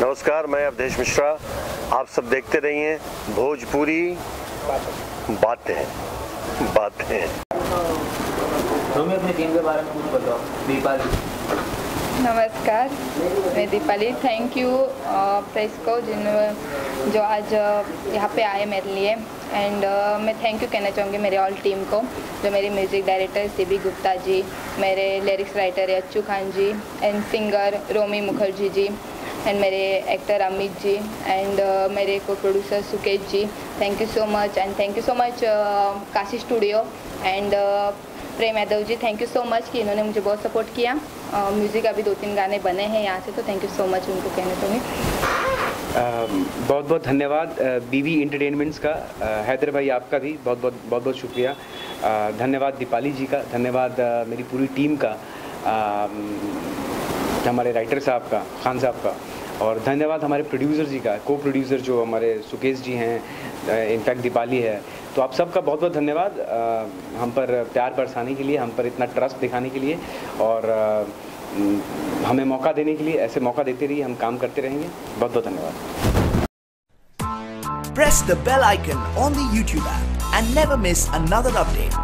नमस्कार मैं अवधेश मिश्रा। आप सब देखते रहिए भोजपुरी बातें बातें तुम्हें अपनी टीम के बारे में कुछ बताओ दीपाली। नमस्कार मैं दीपाली। थैंक यू प्रेस को जिन जो आज यहाँ पे आए मेरे लिए। एंड uh, मैं थैंक यू कहना चाहूँगी मेरे ऑल टीम को जो मेरे music director C B Gupta ji मेरे lyrics writer Achchhu Khan ji and singer Romi Mukherjee ji. And मेरे एक्टर अमित जी एंड मेरे को producer Sukesh ji. Thank you so much and thank you so much Kashi studio and Prem Yadav ji thank you so much कि इन्होंने मुझे बहुत support किया. Music अभी दो तीन गाने बने हैं यहाँ से तो थैंक यू सो मच उनको कहने कहना चाहूँगी बहुत बहुत धन्यवाद बीवी इंटरटेनमेंट्स का हैदर भाई आपका भी बहुत बहुत बहुत बहुत शुक्रिया धन्यवाद दीपाली जी का, धन्यवाद मेरी पूरी टीम का हमारे राइटर साहब का, खान साहब का. और धन्यवाद हमारे प्रोड्यूसर जी का को प्रोड्यूसर जो हमारे सुकेश जी हैं इनफैक्ट दीपाली है। तो आप सबका बहुत बहुत धन्यवाद हम पर प्यार बरसाने के लिए, हम पर इतना ट्रस्ट दिखाने के लिए और हमें मौका देने के लिए, ऐसे मौका देते रहिए, हम काम करते रहेंगे। बहुत बहुत धन्यवाद। Press the bell icon on the YouTube app and never miss another update.